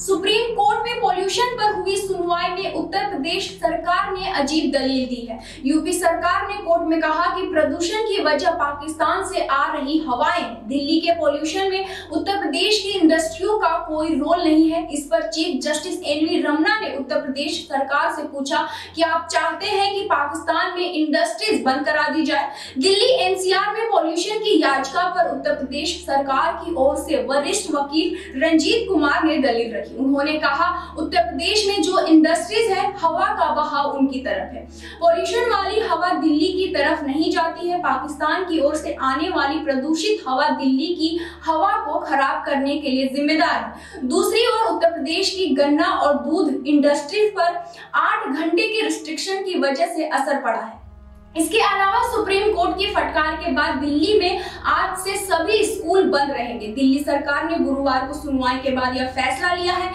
Supreme court में pollution पर हुई सुनवाई में उत्तर प्रदेश सरकार अजीब दलील दी है। यूपी सरकार ने कोर्ट में कहा कि प्रदूषण की वजह पाकिस्तान से आ रही हवाएँ, दिल्ली के पॉल्यूशन में उत्तर प्रदेश की इंडस्ट्रियों का कोई रोल नहीं है। इस पर चीफ जस्टिस एनवी रमना ने उत्तर प्रदेश सरकार से पूछा कि आप चाहते हैं कि पाकिस्तान में इंडस्ट्रीज़ बंद करा दी जाए? दिल्ली एनसीआर में पॉल्यूशन की याचिका पर उत्तर प्रदेश सरकार की ओर से वरिष्ठ वकील रंजीत कुमार ने दलील रखी। उन्होंने कहा, उत्तर प्रदेश में जो इंडस्ट्रीज़ है हवा का बहाव उनकी तरफ़ है। पॉल्यूशन वाली हवा दिल्ली की तरफ़ नहीं जाती है। पाकिस्तान की ओर से आने वाली प्रदूषित हवा दिल्ली की हवा को खराब करने के लिए जिम्मेदार है। दूसरी ओर उत्तर प्रदेश की गन्ना और दूध इंडस्ट्रीज़ पर आठ घंटे के रिस्ट्रिक्शन की वजह से असर पड़ा है। इसके अलावा सुप्रीम कोर्ट की फटकार के बाद दिल्ली में आज से सभी स्कूल बंद रहेंगे। दिल्ली सरकार ने गुरुवार को सुनवाई के बाद यह फैसला लिया है।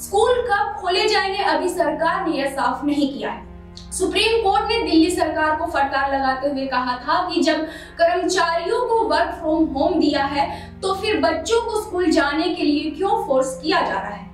स्कूल कब खोले जाएँगे, अभी सरकार ने यह साफ़ नहीं किया है। सुप्रीम कोर्ट ने दिल्ली सरकार को फटकार लगाते हुए कहा था कि जब कर्मचारियों को वर्क फ्रॉम होम दिया है तो फिर बच्चों को स्कूल जाने के लिए क्यों फोर्स किया जा रहा है?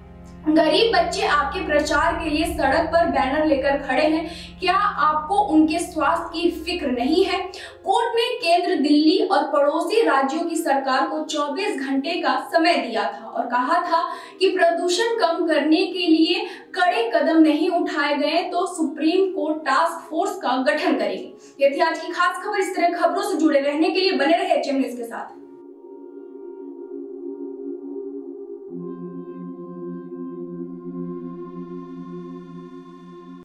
गरीब बच्चे आपके प्रचार के लिए सड़क पर बैनर लेकर खड़े हैं। क्या आपको उनके स्वास्थ्य की फ़िक्र नहीं है? कोर्ट ने केंद्र दिल्ली और पड़ोसी राज्यों की सरकार को 24 घंटे का समय दिया था और कहा था कि प्रदूषण कम करने के लिए कड़े कदम नहीं उठाए गए तो सुप्रीम कोर्ट टास्क फोर्स का गठन करेगी। ये थी आज की खास खबर इस तरह खबरों से जुड़े रहने के लिए बने रहे एच के साथ।